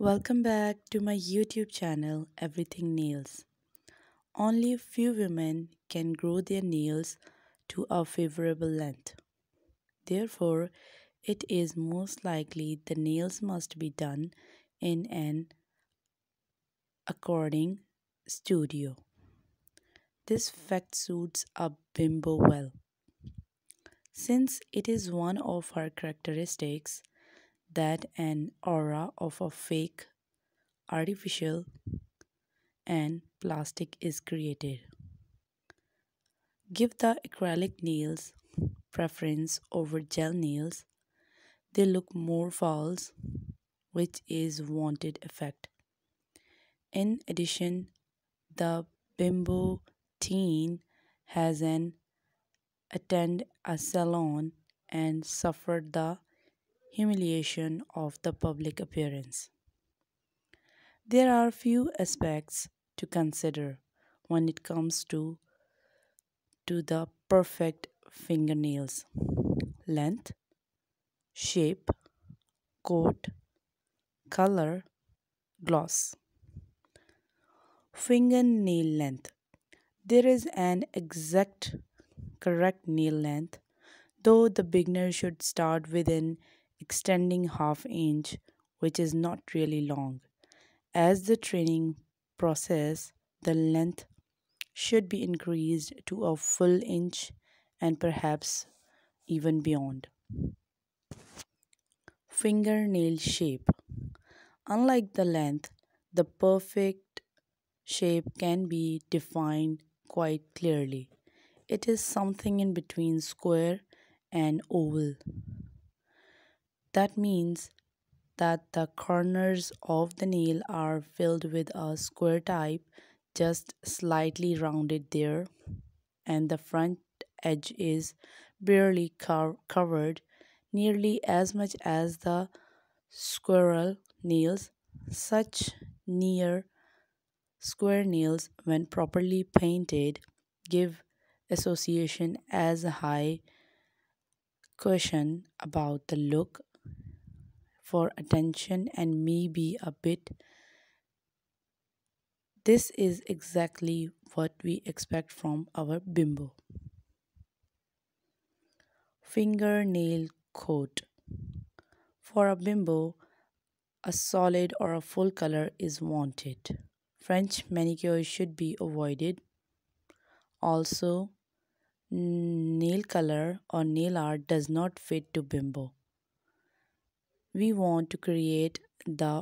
Welcome back to my YouTube channel Everything Nails. Only few women can grow their nails to a favorable length. Therefore, it is most likely the nails must be done in an according studio. This fact suits a bimbo well. Since it is one of her characteristics, that an aura of a fake, artificial, and plastic is created. Give the acrylic nails preference over gel nails. They look more false, which is wanted effect. In addition, the bimbo teen has an attend a salon and suffered the humiliation of the public appearance. There are few aspects to consider when it comes to to the perfect fingernails. Length shape coat color gloss. Fingernail length. There is an exact correct nail length though the beginner should start with an extending half inch, which is not really long. As the training process, the length should be increased to a full inch and perhaps even beyond. Fingernail shape. Unlike the length, the perfect shape can be defined quite clearly. It is something in between square and oval. That means that the corners of the nail are filled with a square type just slightly rounded there and the front edge is barely covered. Nearly as much as the squoval nails such near square nails when properly painted give association as a high question about the look for attention and maybe a bit. This is exactly what we expect from our bimbo. Fingernail coat. For a bimbo, a solid or a full color is wanted. French manicure should be avoided. Also, nail color or nail art does not fit to bimbo we want to create the